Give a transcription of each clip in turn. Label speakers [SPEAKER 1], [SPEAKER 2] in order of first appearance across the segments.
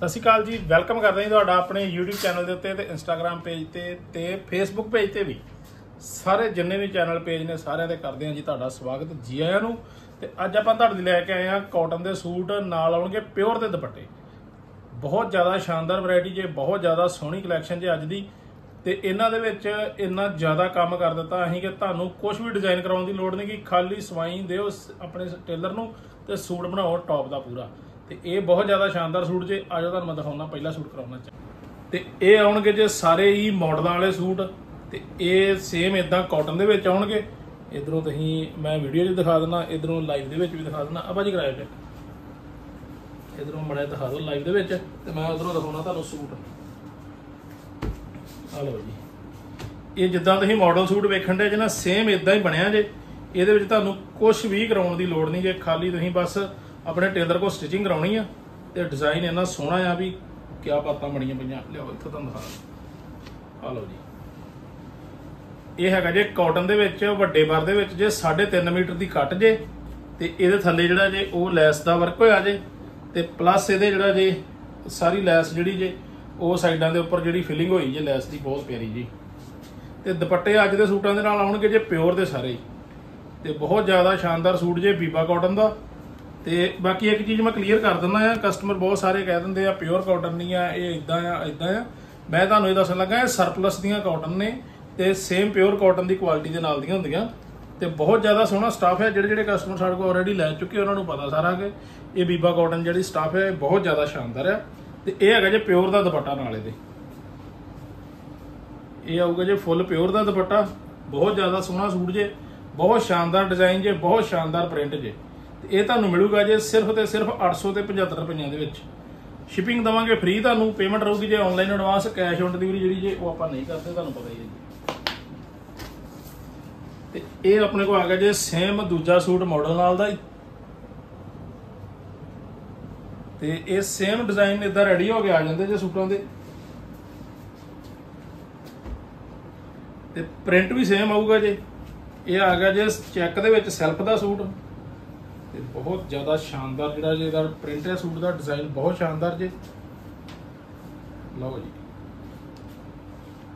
[SPEAKER 1] ਸਤਿ ਸ਼੍ਰੀ ਅਕਾਲ ਜੀ ਵੈਲਕਮ ਕਰਦੇ ਹਾਂ ਜੀ ਤੁਹਾਡਾ ਆਪਣੇ YouTube ਚੈਨਲ ਦੇ ਉੱਤੇ ਤੇ Instagram ਪੇਜ ਤੇ ਤੇ Facebook ਪੇਜ ਤੇ ਵੀ। ਸਾਰੇ ਜਿੰਨੇ ਵੀ ਚੈਨਲ ਪੇਜ ਨੇ ਸਾਰਿਆਂ ਦੇ ਕਰਦੇ ਹਾਂ ਜੀ ਤੁਹਾਡਾ ਸਵਾਗਤ ਜੀ ਆਇਆਂ ਨੂੰ। ਤੇ ਅੱਜ ਆਪਾਂ ਤੁਹਾਡੇ ਲਈ ਲੈ ਕੇ ਆਏ ਹਾਂ ਕਾਟਨ ਦੇ ਸੂਟ, ਨਾਲ ਆਉਣਗੇ ਪਿਓਰ ਦੇ ਦੁਪੱਟੇ। ਬਹੁਤ ਜ਼ਿਆਦਾ ਸ਼ਾਨਦਾਰ ਵੈਰਾਈਟੀ ਜੇ, ਬਹੁਤ ਜ਼ਿਆਦਾ ਸੋਹਣੀ ਕਲੈਕਸ਼ਨ ਜੇ ਅੱਜ ਦੀ। ਤੇ ਇਹਨਾਂ ਦੇ ਵਿੱਚ ਇੰਨਾ ਜ਼ਿਆਦਾ ਕੰਮ ਕਰ ਦਿੱਤਾ ਅਸੀਂ ਕਿ ਤੁਹਾਨੂੰ ਕੁਝ ਵੀ ਡਿਜ਼ਾਈਨ ਕਰਾਉਣ ਦੀ ਲੋੜ ਨਹੀਂ ਕਿ ਖਾਲੀ ਸਵਾਈ ਦਿਓ ਆਪਣੇ ਟੇਲਰ ਨੂੰ ਤੇ ਸੂਟ ਬਣਾਓ ਟੌਪ ਦਾ ਪੂਰਾ। ਤੇ ਇਹ ਬਹੁਤ ਜ਼ਿਆਦਾ ਸ਼ਾਨਦਾਰ ਸੂਟ ਜੇ ਆਜੋ ਤੁਹਾਨੂੰ ਮੈਂ ਦਿਖਾਉਣਾ ਪਹਿਲਾ ਸੂਟ ਕਰਾਉਣਾ ਤੇ ਇਹ ਆਉਣਗੇ ਜੇ ਸਾਰੇ ਹੀ ਮਾਡਲਾਂ ਵਾਲੇ ਸੂਟ, ਤੇ ਇਹ ਸੇਮ ਇਦਾਂ ਕਾਟਨ ਦੇ ਵਿੱਚ ਆਉਣਗੇ। ਇਧਰੋਂ ਤੁਸੀਂ, ਮੈਂ ਵੀਡੀਓ 'ਚ ਦਿਖਾ ਦਿੰਦਾ, ਇਧਰੋਂ ਲਾਈਵ ਦੇ ਵਿੱਚ ਵੀ ਦਿਖਾ ਦਿੰਦਾ। ਆਪਾਂ ਜੀ ਕਰਾਇਆ ਚੈੱਕ ਇਧਰੋਂ ਮੜਿਆ ਦਿਖਾ ਦਿਓ ਲਾਈਵ ਦੇ ਵਿੱਚ, ਤੇ ਮੈਂ ਉਧਰੋਂ ਦਿਖਾਉਣਾ ਤੁਹਾਨੂੰ ਸੂਟ। ਆ ਲਓ ਜੀ। ਇਹ ਜਿੱਦਾਂ ਤੁਸੀਂ ਮਾਡਲ ਸੂਟ ਵੇਖਣ ਦੇ ਜਨਾ ਸੇਮ ਇਦਾਂ ਹੀ ਬਣਿਆ ਜੇ। ਇਹਦੇ ਵਿੱਚ ਤੁਹਾਨੂੰ ਕੁਝ ਵੀ ਕਰਾਉਣ ਦੀ ਲੋੜ ਨਹੀਂ ਜੇ, ਖਾਲੀ ਤੁਸੀਂ ਬਸ ਆਪਣੇ ਟੇਲਰ ਕੋਲ ਸਟਿਚਿੰਗ ਕਰਾਉਣੀ ਆ ਤੇ ਡਿਜ਼ਾਈਨ ਇੰਨਾ ਸੋਹਣਾ ਆ ਵੀ ਕਿਆ ਬਾਤਾਂ ਬਣੀਆਂ ਪਈਆਂ। ਲਿਆਓ, ਇੱਥੇ ਤੁਹਾਨੂੰ ਦਿਖਾ ਆ ਲਓ ਜੀ। ਇਹ ਹੈਗਾ ਜੇ ਕਾਟਨ ਦੇ ਵਿੱਚ, ਵੱਡੇ ਬਰ ਦੇ ਵਿੱਚ ਜੇ 3.5 ਮੀਟਰ ਦੀ ਕੱਟ ਜੇ, ਤੇ ਇਹਦੇ ਥੱਲੇ ਜਿਹੜਾ ਜੇ ਉਹ ਲੈਸ ਦਾ ਵਰਕ ਹੋਇਆ ਜੇ, ਤੇ ਪਲੱਸ ਇਹਦੇ ਜਿਹੜਾ ਜੇ ਸਾਰੀ ਲੈਸ ਜਿਹੜੀ ਜੇ, ਉਹ ਸਾਈਡਾਂ ਦੇ ਉੱਪਰ ਜਿਹੜੀ ਫਿਲਿੰਗ ਹੋਈ ਜੇ, ਲੈਸ ਦੀ ਬਹੁਤ ਪਿਆਰੀ ਜੀ। ਤੇ ਦੁਪੱਟੇ ਅੱਜ ਦੇ ਸੂਟਾਂ ਦੇ ਨਾਲ ਆਉਣਗੇ ਜੇ ਪਿਓਰ ਦੇ ਸਾਰੇ। ਤੇ ਬਹੁਤ ਜ਼ਿਆਦਾ ਸ਼ਾਨਦਾਰ ਸੂਟ ਜੇ ਬੀਬਾ ਕਾਟਨ ਦਾ। ਤੇ ਬਾਕੀ ਇੱਕ ਚੀਜ਼ ਮੈਂ ਕਲੀਅਰ ਕਰ ਦਿੰਦਾ ਆ ਕਸਟਮਰ ਬਹੁਤ ਸਾਰੇ ਕਹਿ ਦਿੰਦੇ ਆ ਪਿਓਰ ਕਾਟਨ ਨਹੀਂ ਆ, ਇਹ ਇਦਾਂ ਆ ਇਦਾਂ ਆ। ਮੈਂ ਤੁਹਾਨੂੰ ਇਹ ਦੱਸਣ ਲੱਗਾ, ਇਹ ਸਰਪਲਸ ਦੀਆਂ ਕਾਟਨ ਨੇ ਤੇ ਸੇਮ ਪਿਓਰ ਕਾਟਨ ਦੀ ਕੁਆਲਿਟੀ ਦੇ ਨਾਲ ਦੀਆਂ ਹੁੰਦੀਆਂ। ਤੇ ਬਹੁਤ ਜ਼ਿਆਦਾ ਸੋਹਣਾ ਸਟਾਫ ਹੈ, ਜਿਹੜੇ ਜਿਹੜੇ ਕਸਟਮਰ ਸਾਡੇ ਕੋਲ ਆਲਰੇਡੀ ਲੈ ਚੁੱਕੇ ਉਹਨਾਂ ਨੂੰ ਪਤਾ ਸਾਰਾ ਕਿ ਇਹ ਬੀਬਾ ਕਾਟਨ ਜਿਹੜੀ ਸਟਾਫ ਹੈ, ਇਹ ਬਹੁਤ ਜ਼ਿਆਦਾ ਸ਼ਾਨਦਾਰ ਹੈ ਤੇ ਇਹ ਹੈਗਾ ਜੇ ਪਿਓਰ ਦਾ ਦੁਪੱਟਾ ਨਾਲ ਇਹਦੇ। ਇਹ ਆਊਗਾ ਜੇ ਫੁੱਲ ਪਿਓਰ ਦਾ ਦੁਪੱਟਾ, ਬਹੁਤ ਜ਼ਿਆਦਾ ਸੋਹਣਾ ਸੂਟ ਜੇ, ਬਹੁਤ ਸ਼ਾਨਦਾਰ ਡਿਜ਼ਾਈਨ ਜੇ, ਬਹੁਤ ਸ਼ਾਨਦਾਰ ਪ੍ਰਿੰਟ ਜੇ। ਇਹ ਤੁਹਾਨੂੰ ਮਿਲੂਗਾ ਜੇ ਸਿਰਫ ਤੇ ਸਿਰਫ 875 ਰੁਪਈਆਂ ਦੇ ਵਿੱਚ। ਸ਼ਿਪਿੰਗ ਦਵਾਂਗੇ ਫ੍ਰੀ ਤੁਹਾਨੂੰ ਪੇਮੈਂਟ ਰਹੂਗੀ ਜੇ online advance cash on delivery ਜਿਹੜੀ ਜੇ ਉਹ ਆਪਾਂ ਨਹੀਂ ਕਰਦੇ ਤੁਹਾਨੂੰ ਪਤਾ ਹੀ ਹੈ ਜੀ। ਤੇ ਇਹ ਆਪਣੇ ਕੋਲ ਆ ਗਿਆ ਜੇ ਸੇਮ ਦੂਜਾ ਸੂਟ ਮਾਡਲ ਨਾਲ ਦਾ ਹੀ। ਤੇ ਇਹ ਸੇਮ ਡਿਜ਼ਾਈਨ ਇਦਾਂ ਰੈਡੀ ਹੋ ਕੇ ਆ ਜਾਂਦੇ ਜੇ ਸੂਟਾਂ ਦੇ। ਤੇ ਪ੍ਰਿੰਟ ਵੀ ਸੇਮ ਆਊਗਾ ਜੇ। ਇਹ ਆ ਗਿਆ ਜੇ ਚੈੱਕ ਦੇ ਵਿੱਚ ਸੈਲਫ ਦਾ ਸੂਟ। ਤੇ ਬਹੁਤ ਜ਼ਿਆਦਾ ਸ਼ਾਨਦਾਰ ਜਿਹੜਾ ਜੇ ਇਹਦਾ ਪ੍ਰਿੰਟ ਹੈ, ਸੂਟ ਦਾ ਡਿਜ਼ਾਈਨ ਬਹੁਤ ਸ਼ਾਨਦਾਰ ਜੇ। ਲਓ ਜੀ।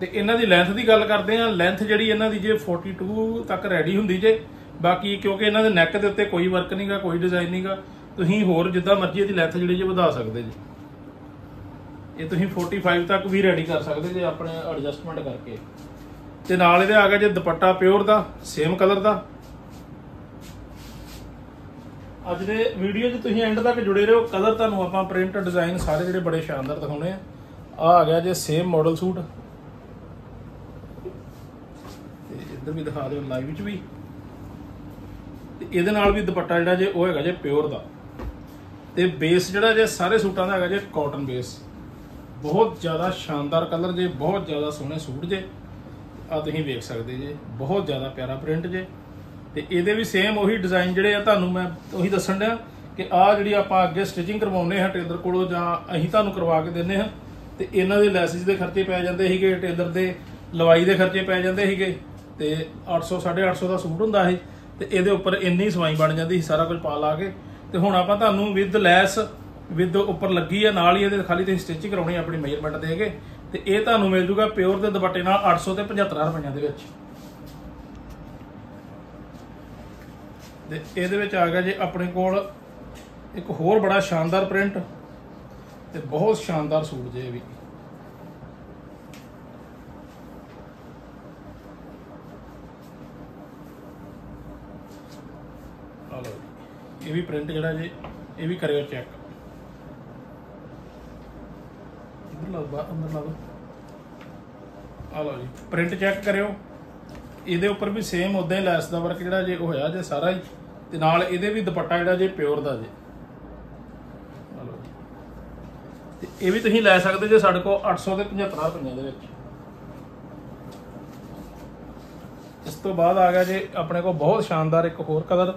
[SPEAKER 1] ਤੇ ਇਹਨਾਂ ਦੀ ਲੈਂਥ ਦੀ ਗੱਲ ਕਰਦੇ ਆ ਲੈਂਥ ਜਿਹੜੀ ਇਹਨਾਂ ਦੀ ਜੇ 42 ਤੱਕ ਰੈਡੀ ਹੁੰਦੀ ਜੇ, ਬਾਕੀ ਕਿਉਂਕਿ ਇਹਨਾਂ ਦੇ ਨੈਕ ਦੇ ਉੱਤੇ ਕੋਈ ਵਰਕ ਨਹੀਂਗਾ ਕੋਈ ਡਿਜ਼ਾਈਨ ਨਹੀਂਗਾ ਤੁਸੀਂ ਹੋਰ ਜਿੱਦਾਂ ਮਰਜ਼ੀ ਇਹਦੀ ਲੈਂਥ ਜਿਹੜੀ ਜੇ ਵਧਾ ਸਕਦੇ ਜੀ। ਇਹ ਤੁਸੀਂ 45 ਤੱਕ ਵੀ ਰੈਡੀ ਕਰ ਸਕਦੇ ਜੇ ਆਪਣੇ ਐਡਜਸਟਮੈਂਟ ਕਰਕੇ। ਤੇ ਨਾਲ ਇਹਦੇ ਆ ਗਿਆ ਜੇ ਦੁਪੱਟਾ ਪਿਓਰ ਦਾ ਸੇਮ ਕਲਰ ਦਾ। ਅੱਜ ਦੇ ਵੀਡੀਓ 'ਚ ਤੁਸੀਂ ਐਂਡ ਤੱਕ ਜੁੜੇ ਰਹੋ। ਕਲਰ ਤੁਹਾਨੂੰ ਆਪਾਂ ਪ੍ਰਿੰਟ ਡਿਜ਼ਾਈਨ ਸਾਰੇ ਜਿਹੜੇ ਬੜੇ ਸ਼ਾਨਦਾਰ ਦਿਖਾਉਣੇ ਆ। ਆ ਆ ਗਿਆ ਜੇ ਸੇਮ ਮਾਡਲ ਸੂਟ ਤੇ ਇੱਧਰ ਵੀ ਦਿਖਾ ਦਿਓ ਲਾਈਵ 'ਚ ਵੀ। ਤੇ ਇਹਦੇ ਨਾਲ ਵੀ ਦੁਪੱਟਾ ਜਿਹੜਾ ਜੇ ਉਹ ਹੈਗਾ ਜੇ ਪਿਓਰ ਦਾ। ਤੇ ਬੇਸ ਜਿਹੜਾ ਜੇ ਸਾਰੇ ਸੂਟਾਂ ਦਾ ਹੈਗਾ ਜੇ ਕਾਟਨ ਬੇਸ ਬਹੁਤ ਜ਼ਿਆਦਾ ਸ਼ਾਨਦਾਰ ਕਲਰ ਜੇ, ਬਹੁਤ ਜ਼ਿਆਦਾ ਸੋਹਣੇ ਸੂਟ ਜੇ। ਆ ਤੁਸੀਂ ਵੇਖ ਸਕਦੇ ਜੇ, ਬਹੁਤ ਜ਼ਿਆਦਾ ਪਿਆਰਾ ਪ੍ਰਿੰਟ ਜੇ। ਤੇ ਇਹਦੇ ਵੀ ਸੇਮ ਉਹੀ ਡਿਜ਼ਾਈਨ ਜਿਹੜੇ ਆ ਤੁਹਾਨੂੰ ਮੈਂ ਉਹੀ ਦੱਸਣ ਡਿਆ ਕਿ ਆ ਜਿਹੜੀ ਆਪਾਂ ਅੱਗੇ ਸਟਿਚਿੰਗ ਕਰਵਾਉਨੇ ਹਾਂ ਟੇਲਰ ਕੋਲੋਂ ਜਾਂ ਅਸੀਂ ਤੁਹਾਨੂੰ ਕਰਵਾ ਕੇ ਦਿੰਨੇ ਹਾਂ, ਤੇ ਇਹਨਾਂ ਦੇ ਲੈਸਿਸ ਦੇ ਖਰਚੇ ਪੈ ਜਾਂਦੇ ਸੀਗੇ, ਟੇਲਰ ਦੇ ਲਵਾਈ ਦੇ ਖਰਚੇ ਪੈ ਜਾਂਦੇ ਸੀਗੇ, ਤੇ 800 850 ਦਾ ਸੂਟ ਹੁੰਦਾ ਸੀ, ਤੇ ਇਹਦੇ ਉੱਪਰ ਇੰਨੀ ਸਵਾਈ ਬਣ ਜਾਂਦੀ ਸੀ ਸਾਰਾ ਕੁਝ ਪਾ ਲਾ ਕੇ। ਤੇ ਹੁਣ ਆਪਾਂ ਤੁਹਾਨੂੰ ਵਿਦ ਲੈਸ ਵਿਦ ਉੱਪਰ ਲੱਗੀ ਆ, ਨਾਲ ਹੀ ਇਹਦੇ ਖਾਲੀ ਤੁਸੀਂ ਸਟਿਚਿੰਗ ਕਰਾਉਣੀ ਆ ਆਪਣੀ ਮੇਜਰਮੈਂਟ ਦੇ ਕੇ, ਤੇ ਇਹ ਤੁਹਾਨੂੰ ਮਿਲ ਜੂਗਾ ਪਿਓਰ ਦੇ ਦੁਪੱਟੇ ਨਾਲ 800 ਤੇ 75 ਰੁਪਈਆਂ ਦੇ ਵਿੱਚ। ਤੇ ਇਹਦੇ ਵਿੱਚ ਆ ਗਿਆ ਜੀ ਆਪਣੇ ਕੋਲ ਇੱਕ ਹੋਰ ਬੜਾ ਸ਼ਾਨਦਾਰ ਪ੍ਰਿੰਟ ਤੇ ਬਹੁਤ ਸ਼ਾਨਦਾਰ ਸੂਟ ਜੇ ਇਹ ਵੀ। ਆ ਜੀ। ਇਹ ਵੀ ਪ੍ਰਿੰਟ ਜਿਹੜਾ ਜੇ, ਇਹ ਵੀ ਕਰਿਓ ਚੈੱਕ। ਇਧਰ ਲਾ ਬਾ ਅੰਦਰ ਲਾ ਦੋ ਆ ਲਓ ਜੀ, ਪ੍ਰਿੰਟ ਚੈੱਕ ਕਰਿਓ। ਇਹਦੇ ਉੱਪਰ ਵੀ ਸੇਮ ਉਦਾਂ ਹੀ ਲੈਸ ਦਾ ਵਰਕ ਜਿਹੜਾ ਜੇ ਉਹ ਹੋਇਆ ਜੇ ਸਾਰਾ ਹੀ, ਤੇ ਨਾਲ ਇਹਦੇ ਵੀ ਦੁਪੱਟਾ ਜਿਹੜਾ ਜੇ ਪਿਓਰ ਦਾ ਜੇ। ਤੇ ਇਹ ਵੀ ਤੁਸੀਂ ਲੈ ਸਕਦੇ ਜੇ ਸਾਡੇ ਕੋਲ 800 ਤੇ 75 ਰੁਪਈਆਂ ਦੇ ਵਿੱਚ। ਇਸ ਤੋਂ ਬਾਅਦ ਆ ਗਿਆ ਜੇ ਆਪਣੇ ਕੋਲ ਬਹੁਤ ਸ਼ਾਨਦਾਰ ਇੱਕ ਹੋਰ ਕਲਰ,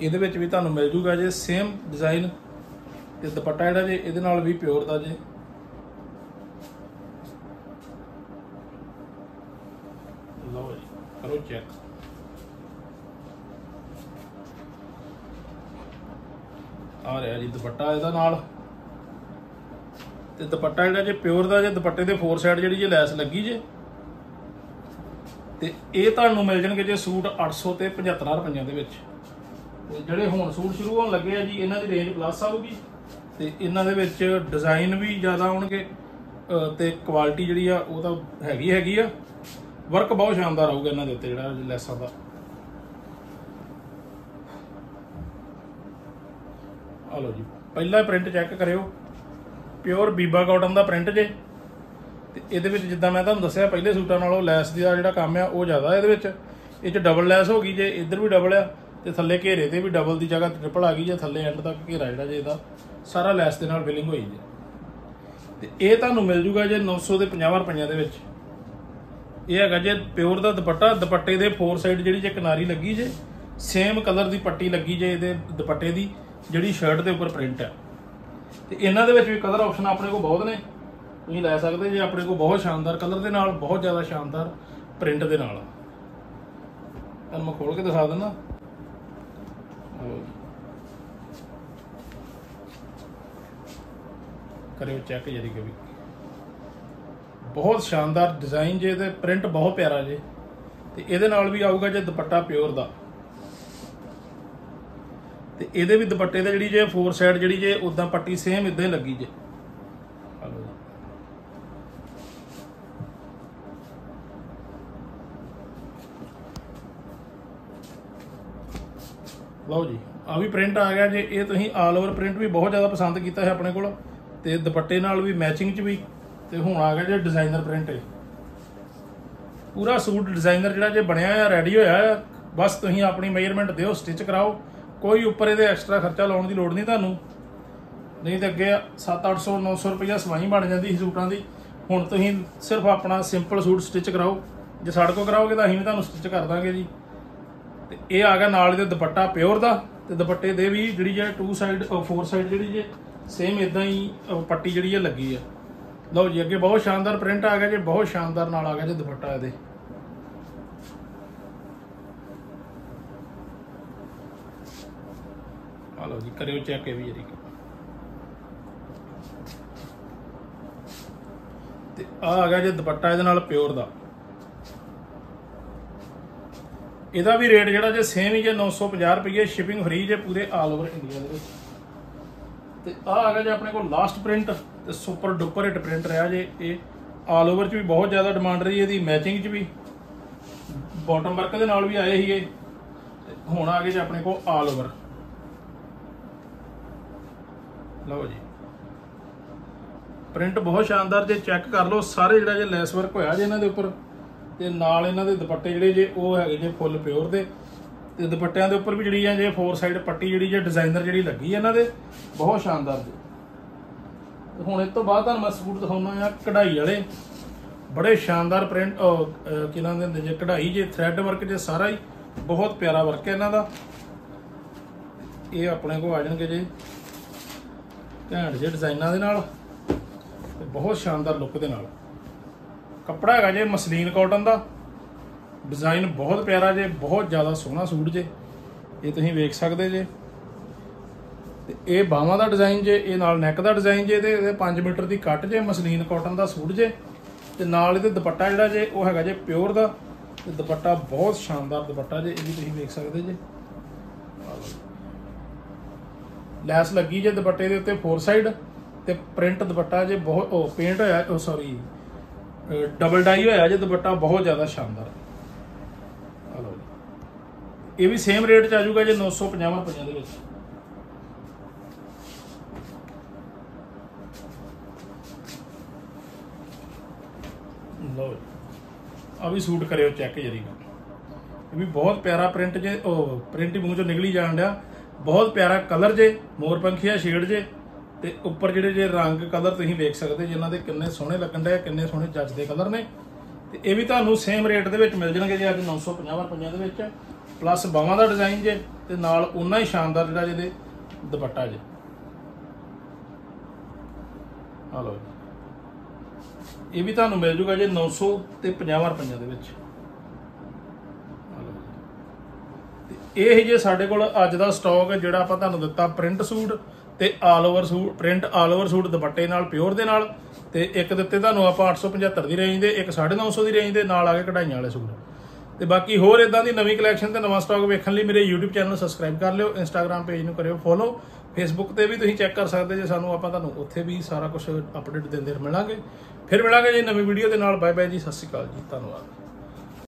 [SPEAKER 1] ਇਹਦੇ ਵਿੱਚ ਵੀ ਤੁਹਾਨੂੰ ਮਿਲ ਜੂਗਾ ਜੇ ਸੇਮ ਡਿਜ਼ਾਈਨ ਤੇ ਦੁਪੱਟਾ ਜਿਹੜਾ ਜੇ ਇਹਦੇ ਨਾਲ ਵੀ ਪਿਓਰ ਦਾ ਜੇ। ਲਓ ਜੀ ਕਰੋ ਚੈੱਕ ਆ ਰਿਹਾ ਜੀ ਦੁਪੱਟਾ ਇਹਦਾ ਨਾਲ। ਤੇ ਦੁਪੱਟਾ ਜਿਹੜਾ ਜੇ ਪਿਓਰ ਦਾ, ਜੇ ਦੁਪੱਟੇ ਦੇ ਫੋਰ ਸਾਈਡ ਜਿਹੜੀ ਜੇ ਲੈਸ ਲੱਗੀ ਜੇ, ਤੇ ਇਹ ਤੁਹਾਨੂੰ ਮਿਲ ਜਾਣਗੇ ਜੇ ਸੂਟ 800 ਤੇ 75 ਰੁਪਈਆਂ ਦੇ ਵਿੱਚ। ਤੇ ਜਿਹੜੇ ਹੁਣ ਸੂਟ ਸ਼ੁਰੂ ਹੋਣ ਲੱਗੇ ਆ ਜੀ, ਇਹਨਾਂ ਦੀ ਰੇਂਜ ਪਲੱਸ ਆਊਗੀ। ਤੇ ਇਹਨਾਂ ਦੇ ਵਿੱਚ ਡਿਜ਼ਾਈਨ ਵੀ ਜ਼ਿਆਦਾ ਆਉਣਗੇ ਤੇ ਕੁਆਲਿਟੀ ਜਿਹੜੀ ਆ, ਉਹ ਤਾਂ ਹੈਗੀ ਹੈਗੀ ਆ। ਵਰਕ ਬਹੁਤ ਸ਼ਾਨਦਾਰ ਆਊਗਾ ਇਹਨਾਂ ਦੇ ਉੱਤੇ ਜਿਹੜਾ ਲੈਸਾਂ ਦਾ। ਆ ਲਓ ਜੀ, ਪਹਿਲਾ ਪ੍ਰਿੰਟ ਚੈੱਕ ਕਰਿਓ। ਪਿਓਰ ਬੀਬਾ ਕਾਟਨ ਦਾ ਪ੍ਰਿੰਟ ਜੇ। ਤੇ ਇਹਦੇ ਵਿੱਚ ਜਿੱਦਾਂ ਮੈਂ ਤੁਹਾਨੂੰ ਦੱਸਿਆ, ਪਹਿਲੇ ਸੂਟਾਂ ਨਾਲੋਂ ਲੈਸ ਦਾ ਜਿਹੜਾ ਕੰਮ ਆ, ਉਹ ਜ਼ਿਆਦਾ ਇਹਦੇ ਵਿੱਚ। ਇਹ ਚ ਡਬਲ ਲੈਸ ਹੋ ਗਈ ਜੇ, ਇੱਧਰ ਵੀ ਡਬਲ ਆ, ਤੇ ਥੱਲੇ ਘੇਰੇ ਤੇ ਵੀ ਡਬਲ ਦੀ ਜਗ੍ਹਾ ਟ੍ਰਿਪਲ ਆ ਗਈ ਜੇ, ਥੱਲੇ ਐਂਡ ਤੱਕ ਘੇਰਾ ਜਿਹੜਾ ਜੇ ਇਹਦਾ, ਸਾਰਾ ਲੈਸ ਦੇ ਨਾਲ ਫਿਲਿੰਗ ਹੋਈ ਜੇ। ਤੇ ਇਹ ਤੁਹਾਨੂੰ ਮਿਲ ਜੂਗਾ ਜੇ 900 ਦੇ 50 ਰੁਪਈਆਂ ਦੇ ਵਿੱਚ। ਇਹ ਹੈਗਾ ਜੇ ਪਿਓਰ ਦਾ ਦੁਪੱਟਾ, ਦੁਪੱਟੇ ਦੇ ਫੋਰ ਸਾਈਡ ਜਿਹੜੀ ਜੇ ਕਿਨਾਰੀ ਲੱਗੀ ਜੇ ਸੇਮ ਕਲਰ ਦੀ ਪੱਟੀ ਲੱਗੀ ਜੇ ਇਹਦੇ ਦੁਪੱਟੇ ਦੀ, ਜਿਹੜੀ ਸ਼ਰਟ ਦੇ ਉੱਪਰ ਪ੍ਰਿੰਟ ਹੈ। ਤੇ ਇਹਨਾਂ ਦੇ ਵਿੱਚ ਵੀ ਕਲਰ ਆਪਸ਼ਨ ਆਪਣੇ ਕੋਲ ਬਹੁਤ ਨੇ। ਤੁਸੀਂ ਲੈ ਸਕਦੇ ਜੇ ਆਪਣੇ ਕੋਲ ਬਹੁਤ ਸ਼ਾਨਦਾਰ ਕਲਰ ਦੇ ਨਾਲ, ਬਹੁਤ ਜ਼ਿਆਦਾ ਸ਼ਾਨਦਾਰ ਪ੍ਰਿੰਟ ਦੇ ਨਾਲ। ਤੁਹਾਨੂੰ ਮੈਂ ਖੋਲ ਕੇ ਦਿਖਾ ਦਿੰਦਾ। ਕਰਿਓ ਚੈੱਕ ਜਰੀ ਕਿ ਵੀ। ਬਹੁਤ ਸ਼ਾਨਦਾਰ ਡਿਜ਼ਾਈਨ ਜੇ ਤੇ ਪ੍ਰਿੰਟ ਬਹੁਤ ਪਿਆਰਾ ਜੇ, ਤੇ ਇਹਦੇ ਨਾਲ ਵੀ ਆਊਗਾ ਜੇ ਦੁਪੱਟਾ ਪਿਓਰ ਦਾ ਤੇ ਇਹਦੇ ਵੀ ਦੁਪੱਟੇ ਦੇ ਜਿਹੜੀ ਜੇ ਫੋਰ ਸਾਈਡ ਜਿਹੜੀ ਜੇ ਉਦਾਂ ਪੱਟੀ ਸੇਮ ਇਦਾਂ ਹੀ ਲੱਗੀ ਜੇ ਲਓ ਜੀ। ਲਓ ਜੀ ਆ ਵੀ ਪ੍ਰਿੰਟ ਆ ਗਿਆ ਜੇ, ਇਹ ਤੁਸੀਂ ਆਲ ਓਵਰ ਪ੍ਰਿੰਟ ਵੀ ਬਹੁਤ ਜ਼ਿਆਦਾ ਪਸੰਦ ਕੀਤਾ ਹੈ ਆਪਣੇ ਕੋਲ, ਤੇ ਦੁਪੱਟੇ ਨਾਲ ਵੀ ਮੈਚਿੰਗ ਚ ਵੀ ਤੇ ਹੁਣ ਆ ਗਿਆ ਜੇ ਡਿਜ਼ਾਈਨਰ ਪ੍ਰਿੰਟ ਹੈ ਪੂਰਾ ਸੂਟ ਡਿਜ਼ਾਈਨਰ ਜਿਹੜਾ ਜੇ ਬਣਿਆ ਆ ਰੈਡੀ ਹੋਇਆ ਆ ਬਸ ਤੁਸੀਂ ਆਪਣੀ ਮੇਜਰਮੈਂਟ ਦਿਓ ਸਟਿਚ ਕਰਾਓ। ਕੋਈ ਉੱਪਰ ਇਹਦੇ ਐਕਸਟਰਾ ਖਰਚਾ ਲਾਉਣ ਦੀ ਲੋੜ ਨਹੀਂ ਤੁਹਾਨੂੰ। ਨਹੀਂ ਤਾਂ ਅੱਗੇ 7-800 900 ਰੁਪਈਆ ਸਵਾਈ ਬਣ ਜਾਂਦੀ ਸੀ ਸੂਟਾਂ ਦੀ। ਹੁਣ ਤੁਸੀਂ ਸਿਰਫ ਆਪਣਾ ਸਿੰਪਲ ਸੂਟ ਸਟਿਚ ਕਰਾਓ। ਜੇ ਸਾਡੇ ਕੋਲ ਕਰਾਓਗੇ ਤਾਂ ਅਸੀਂ ਵੀ ਤੁਹਾਨੂੰ ਸਟਿਚ ਕਰ ਦਾਂਗੇ ਜੀ। ਤੇ ਇਹ ਆ ਗਿਆ ਨਾਲ ਇਹਦੇ ਦੁਪੱਟਾ ਪਿਓਰ ਦਾ। ਤੇ ਦੁਪੱਟੇ ਦੇ ਵੀ ਜਿਹੜੀ ਹੈ ਟੂ ਸਾਈਡ ਫੋਰ ਸਾਈਡ ਜਿਹੜੀ ਜੇ ਸੇਮ ਇਦਾਂ ਹੀ ਪੱਟੀ ਜਿਹੜੀ ਹੈ ਲੱਗੀ ਆ ਲਓ ਜੀ, ਅੱਗੇ ਬਹੁਤ ਸ਼ਾਨਦਾਰ ਪ੍ਰਿੰਟ ਆ ਗਿਆ ਜੀ, ਬਹੁਤ ਸ਼ਾਨਦਾਰ ਨਾਲ ਆ ਗਿਆ ਜੀ ਦੁਪੱਟਾ ਇਹਦੇ। ਆ ਲਓ ਜੀ, ਕਰਿਓ ਚੈੱਕ ਇਹ ਵੀ ਜਰੀ ਤੇ ਆ ਆ ਗਿਆ ਜੀ ਦੁਪੱਟਾ ਇਹਦੇ ਨਾਲ ਪਿਓਰ ਦਾ। ਇਹਦਾ ਵੀ ਰੇਟ ਜਿਹੜਾ ਜੇ ਸੇਮ ਹੀ ਜੇ 950 ਰੁਪਏ ਸ਼ਿਪਿੰਗ ਫ੍ਰੀ ਜੇ ਪੂਰੇ ਆਲ ਓਵਰ ਇੰਡੀਆ ਦੇ ਵਿੱਚ। ਤੇ ਆ ਆ ਗਿਆ ਜੇ ਆਪਣੇ ਕੋਲ ਲਾਸਟ ਪ੍ਰਿੰਟ ਤੇ ਸੁਪਰ ਡੁਪਰ ਹਿੱਟ ਪ੍ਰਿੰਟ ਰਿਹਾ ਜੇ ਇਹ। ਆਲ ਓਵਰ ਚ ਵੀ ਬਹੁਤ ਜ਼ਿਆਦਾ ਡਿਮਾਂਡ ਰਹੀ ਇਹਦੀ ਮੈਚਿੰਗ ਚ ਵੀ। ਬਾਟਮ ਵਰਕ ਦੇ ਨਾਲ ਵੀ ਆਏ ਸੀਗੇ। ਤੇ ਹੁਣ ਆ ਗਏ ਜੇ ਆਪਣੇ ਕੋਲ ਆਲ ਓਵਰ ਲਓ ਜੀ। ਪ੍ਰਿੰਟ ਬਹੁਤ ਸ਼ਾਨਦਾਰ ਜੇ ਚੈੱਕ ਕਰ ਲਓ, ਸਾਰੇ ਜਿਹੜਾ ਜੇ ਲੈਸ ਵਰਕ ਹੋਇਆ ਜੇ ਇਹਨਾਂ ਦੇ ਉੱਪਰ, ਤੇ ਨਾਲ ਇਹਨਾਂ ਦੇ ਦੁਪੱਟੇ ਜਿਹੜੇ ਜੇ, ਉਹ ਹੈਗੇ ਜੇ ਫੁੱਲ ਪਿਓਰ ਦੇ। ਤੇ ਦੁਪੱਟਿਆਂ ਦੇ ਉੱਪਰ ਵੀ ਜਿਹੜੀ ਆ ਜੇ ਫੋਰ ਸਾਈਡ ਪੱਟੀ ਜਿਹੜੀ ਜੇ ਡਿਜ਼ਾਈਨਰ ਜਿਹੜੀ ਲੱਗੀ ਇਹਨਾਂ ਦੇ, ਬਹੁਤ ਸ਼ਾਨਦਾਰ ਜੀ। ਹੁਣ ਇਸ ਤੋਂ ਬਾਅਦ ਤੁਹਾਨੂੰ ਮੈਂ ਸੂਟ ਦਿਖਾਉਣਾ ਆ ਕਢਾਈ ਵਾਲੇ। ਬੜੇ ਸ਼ਾਨਦਾਰ ਪ੍ਰਿੰਟ ਕੀ ਦੇ ਹੁੰਦੇ ਜੇ, ਕਢਾਈ ਜੇ ਥ੍ਰੈਡ ਵਰਕ ਜੇ, ਸਾਰਾ ਹੀ। ਬਹੁਤ ਪਿਆਰਾ ਵਰਕ ਹੈ ਇਹਨਾਂ ਦਾ। ਇਹ ਆਪਣੇ ਕੋਲ ਆ ਜਾਣਗੇ ਜੇ, ਘੈਂਟ ਜਿਹੇ ਡਿਜ਼ਾਈਨਾਂ ਦੇ ਨਾਲ ਤੇ ਬਹੁਤ ਸ਼ਾਨਦਾਰ ਲੁੱਕ ਦੇ ਨਾਲ। ਕੱਪੜਾ ਹੈਗਾ ਜੇ ਮਸਲੀਨ ਕਾਟਨ ਦਾ। ਡਿਜ਼ਾਈਨ ਬਹੁਤ ਪਿਆਰਾ ਜੇ, ਬਹੁਤ ਜ਼ਿਆਦਾ ਸੋਹਣਾ ਸੂਟ ਜੇ। ਇਹ ਤੁਸੀਂ ਵੇਖ ਸਕਦੇ ਜੇ। ਤੇ ਇਹ ਬਾਹਾਂ ਦਾ ਡਿਜ਼ਾਈਨ ਜੇ, ਇਹ ਨਾਲ ਨੈਕ ਦਾ ਡਿਜ਼ਾਈਨ ਜੇ ਤੇ ਇਹਦੇ 5 ਮੀਟਰ ਦੀ ਕੱਟ ਜੇ, ਮਸਲੀਨ ਕਾਟਨ ਦਾ ਸੂਟ ਜੇ। ਤੇ ਨਾਲ ਇਹਦੇ ਦੁਪੱਟਾ ਜਿਹੜਾ ਜੇ, ਉਹ ਹੈਗਾ ਜੇ ਪਿਓਰ ਦਾ। ਤੇ ਦੁਪੱਟਾ ਬਹੁਤ ਸ਼ਾਨਦਾਰ ਦੁਪੱਟਾ ਜੇ, ਇਹ ਵੀ ਤੁਸੀਂ ਵੇਖ ਸਕਦੇ ਜੇ। ਲੈਸ ਲੱਗੀ ਜੇ ਦੁਪੱਟੇ ਦੇ ਉੱਤੇ ਫੋਰ ਸਾਈਡ ਤੇ ਪ੍ਰਿੰਟ ਦੁਪੱਟਾ ਜੇ, ਬਹੁਤ ਉਹ ਪੇਂਟ ਹੋਇਆ, ਉਹ ਸੌਰੀ ਡਬਲ ਡਾਈ ਹੋਇਆ ਜੇ ਦੁਪੱਟਾ, ਬਹੁਤ ਜ਼ਿਆਦਾ ਸ਼ਾਨਦਾਰ। ਆ ਇਹ ਵੀ ਸੇਮ ਰੇਟ ਚ ਆ ਜਾਊਗਾ ਜੇ 950 ਰੁਪਏ ਦੇ ਵਿੱਚ। ਲਓ ਆ ਵੀ ਸੂਟ ਕਰਿਓ ਚੈੱਕ ਜਰੀ ਇਹ ਵੀ ਬਹੁਤ ਪਿਆਰਾ ਪ੍ਰਿੰਟ ਜੇ, ਉਹ ਪ੍ਰਿੰਟ ਮੂੰਹ ਚੋਂ ਨਿਕਲੀ ਜਾਣ ਡਿਆ। ਬਹੁਤ ਪਿਆਰਾ ਕਲਰ ਜੇ, ਮੋਰ ਪੰਖੀਆ ਸ਼ੇਡ ਜੇ। ਤੇ ਉੱਪਰ ਜਿਹੜੇ ਜੇ ਰੰਗ ਕਲਰ ਤੁਸੀਂ ਵੇਖ ਸਕਦੇ, ਜਿਨ੍ਹਾਂ ਦੇ ਕਿੰਨੇ ਸੋਹਣੇ ਲੱਗਣ ਡਿਆ ਕਿੰਨੇ ਸੋਹਣੇ ਜੱਜ ਦੇ ਕਲਰ ਨੇ। ਤੇ ਇਹ ਵੀ ਤੁਹਾਨੂੰ ਸੇਮ ਰੇਟ ਦੇ ਵਿੱਚ ਮਿਲ ਜਾਣਗੇ ਜੇ ਅੱਜ 950 ਰੁਪਈਆਂ ਦੇ ਵਿੱਚ। ਪਲੱਸ ਬਾਹਾਂ ਦਾ ਡਿਜ਼ਾਈਨ ਜੇ, ਤੇ ਨਾਲ ਉਨਾ ਹੀ ਸ਼ਾਨਦਾਰ ਜਿਹੜਾ ਜਿਹਦੇ ਦੁਪੱਟਾ ਜੇ। ਆ ਲਓ ਜੀ। ਇਹ ਵੀ ਤੁਹਾਨੂੰ ਮਿਲ ਜੂਗਾ ਜੇ 900 ਤੇ 50 ਰੁਪਈਆਂ ਦੇ ਵਿੱਚ। ਇਹ ਜੇ ਸਾਡੇ ਕੋਲ ਅੱਜ ਦਾ ਸਟਾਕ ਜਿਹੜਾ ਆਪਾਂ ਤੁਹਾਨੂੰ ਦਿੱਤਾ ਪ੍ਰਿੰਟ ਸੂਟ ਤੇ all over suit print all over suit ਦੁਪੱਟੇ ਨਾਲ ਪਿਓਰ ਦੇ ਨਾਲ, ਤੇ ਇੱਕ ਦਿੱਤੇ ਤੁਹਾਨੂੰ ਆਪਾਂ 875 ਦੀ ਰੇਂਜ ਦੇ, ਇੱਕ 950 ਦੀ ਰੇਂਜ ਦੇ, ਨਾਲ ਆ ਕੇ ਕਢਾਈਆਂ ਵਾਲੇ ਸੂਟ। ਤੇ ਬਾਕੀ ਹੋਰ ਇਦਾਂ ਦੀ ਨਵੀਂ ਕਲੈਕਸ਼ਨ ਤੇ ਨਵਾਂ ਸਟਾਕ ਵੇਖਣ ਲਈ ਮੇਰੇ YouTube ਚੈਨਲ ਨੂੰ ਸਬਸਕ੍ਰਾਈਬ ਕਰ ਲਿਓ, Instagram ਪੇਜ ਨੂੰ ਕਰਿਓ ਫੋਲੋ ਫੇਸਬੁੱਕ ਤੇ ਵੀ ਤੁਸੀਂ ਚੈੱਕ ਕਰ ਸਕਦੇ ਜੇ ਸਾਨੂੰ ਆਪਾਂ ਤੁਹਾਨੂੰ ਉੱਥੇ ਵੀ ਸਾਰਾ ਕੁਝ ਅਪਡੇਟ ਦਿੰਦੇ ਮਿਲਾਂਗੇ। ਫਿਰ ਮਿਲਾਂਗੇ ਜੀ ਨਵੀਂ ਵੀਡੀਓ ਦੇ ਨਾਲ। ਬਾਏ ਬਾਏ ਜੀ, ਸਤਿ ਸ਼੍ਰੀ ਅਕਾਲ ਜੀ, ਧੰਨਵਾਦ।